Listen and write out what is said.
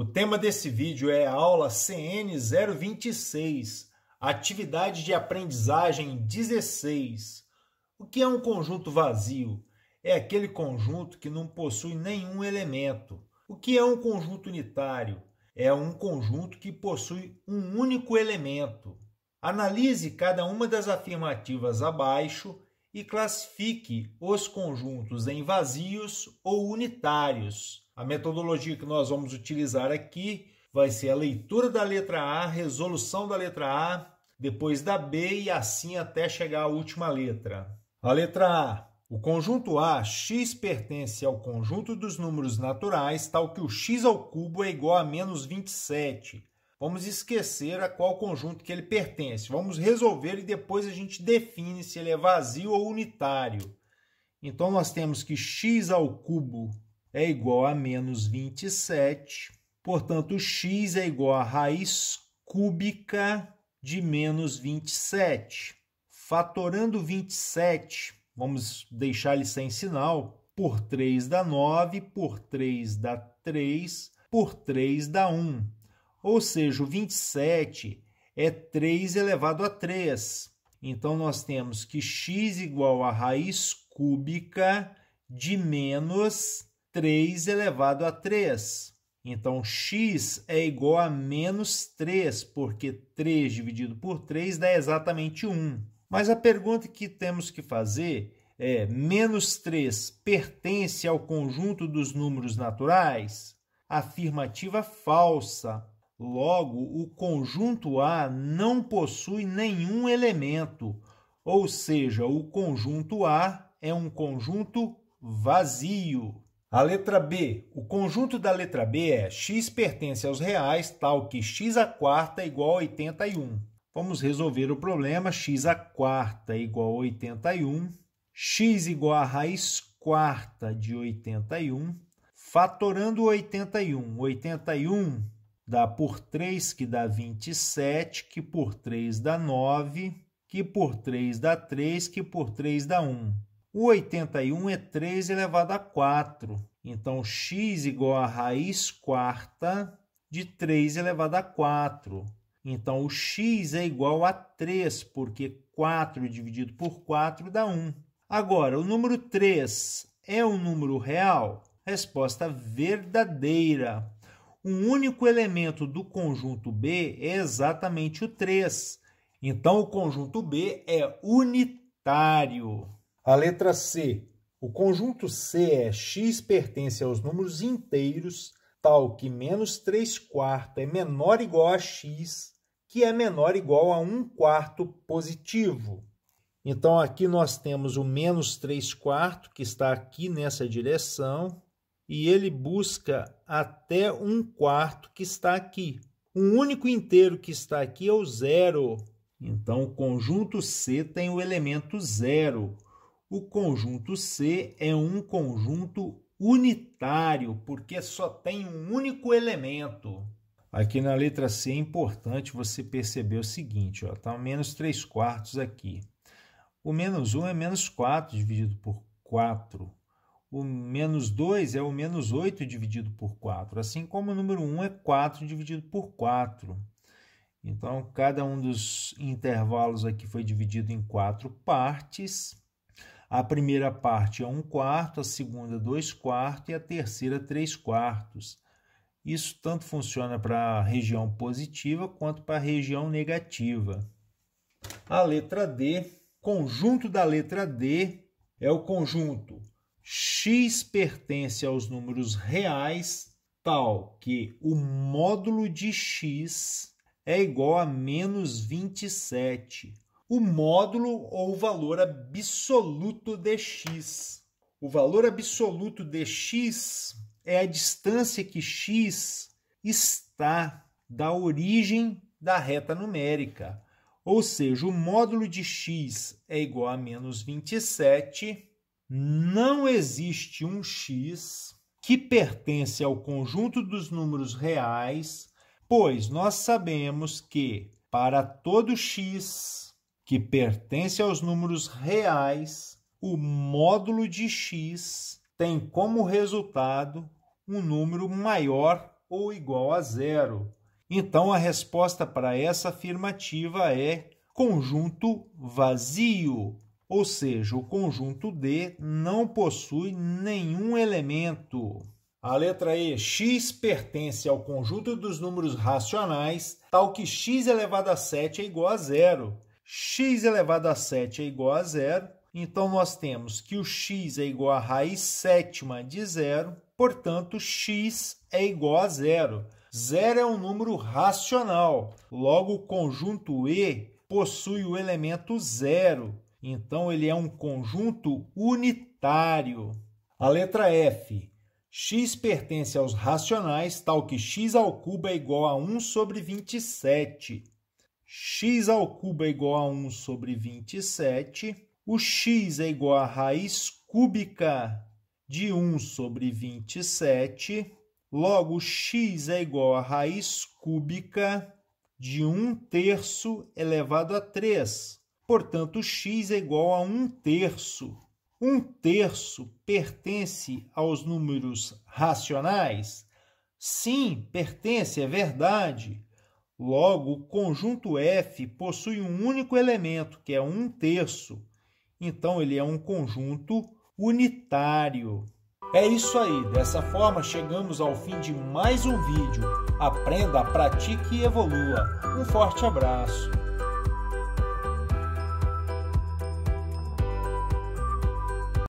O tema desse vídeo é a aula CN 026, atividade de aprendizagem 16. O que é um conjunto vazio? É aquele conjunto que não possui nenhum elemento. O que é um conjunto unitário? É um conjunto que possui um único elemento. Analise cada uma das afirmativas abaixo e classifique os conjuntos em vazios ou unitários. A metodologia que nós vamos utilizar aqui vai ser a leitura da letra A, resolução da letra A, depois da B e assim até chegar à última letra. A letra A. O conjunto A, x pertence ao conjunto dos números naturais, tal que o x ao cubo é igual a menos 27. Vamos esquecer a qual conjunto que ele pertence. Vamos resolver e depois a gente define se ele é vazio ou unitário. Então, nós temos que x ao cubo é igual a menos 27. Portanto, x é igual a raiz cúbica de menos 27. Fatorando 27, vamos deixar ele sem sinal, por 3 dá 9, por 3 dá 3, por 3 dá 1. Ou seja, o 27 é 3 elevado a 3. Então, nós temos que x igual a raiz cúbica de menos 3 elevado a 3. Então, x é igual a menos 3, porque 3 dividido por 3 dá exatamente 1. Mas a pergunta que temos que fazer é: menos 3 pertence ao conjunto dos números naturais? Afirmativa falsa. Logo, o conjunto A não possui nenhum elemento, ou seja, o conjunto A é um conjunto vazio. A letra B. O conjunto da letra B é x pertence aos reais, tal que x a quarta é igual a 81. Vamos resolver o problema. x a quarta é igual a 81. x igual a raiz quarta de 81. Fatorando 81. 81 dá por 3, que dá 27, que por 3 dá 9, que por 3 dá 3, que por 3 dá 1. O 81 é 3 elevado a 4. Então, x igual a raiz quarta de 3 elevado a 4. Então, o x é igual a 3, porque 4 dividido por 4 dá 1. Agora, o número 3 é um número real? Resposta verdadeira um único elemento do conjunto B é exatamente o 3. Então, o conjunto B é unitário. A letra C. O conjunto C é x pertence aos números inteiros, tal que menos 3 quartos é menor ou igual a x, que é menor ou igual a 1 quarto positivo. Então, aqui nós temos o menos 3 quartos, que está aqui nessa direção, e ele busca até um quarto que está aqui. Um único inteiro que está aqui é o zero. Então, o conjunto C tem o elemento zero. O conjunto C é um conjunto unitário, porque só tem um único elemento. Aqui na letra C é importante você perceber o seguinte, está menos 3 quartos aqui. O menos 1 é menos 4 dividido por 4. O menos 2 é o menos 8 dividido por 4, assim como o número 1 é 4 dividido por 4. Então, cada um dos intervalos aqui foi dividido em quatro partes. A primeira parte é 1 quarto, a segunda 2 quartos e a terceira 3 quartos. Isso tanto funciona para a região positiva quanto para a região negativa. A letra D, conjunto da letra D é o conjunto x pertence aos números reais tal que o módulo de x é igual a menos 27. O módulo ou valor absoluto de x. O valor absoluto de x é a distância que x está da origem da reta numérica. Ou seja, o módulo de x é igual a menos 27 não existe um x que pertence ao conjunto dos números reais, pois nós sabemos que para todo x que pertence aos números reais, o módulo de x tem como resultado um número maior ou igual a zero. Então a resposta para essa afirmativa é conjunto vazio, ou seja, o conjunto D não possui nenhum elemento. A letra E, x pertence ao conjunto dos números racionais, tal que x elevado a 7 é igual a zero. X elevado a 7 é igual a zero, então nós temos que o x é igual a raiz sétima de zero, portanto, x é igual a zero. Zero é um número racional, logo o conjunto E possui o elemento zero, então ele é um conjunto unitário. A letra F x pertence aos racionais, tal que x ao cubo é igual a 1 sobre 27. X ao cubo é igual a 1 sobre 27. O x é igual a raiz cúbica de 1 sobre 27. Logo, x é igual a raiz cúbica de 1 terço elevado a 3. Portanto, x é igual a 1 terço. Um terço pertence aos números racionais? Sim, pertence, é verdade. Logo, o conjunto F possui um único elemento, que é um terço. Então, ele é um conjunto unitário. É isso aí, dessa forma chegamos ao fim de mais um vídeo. Aprenda, pratique e evolua. Um forte abraço.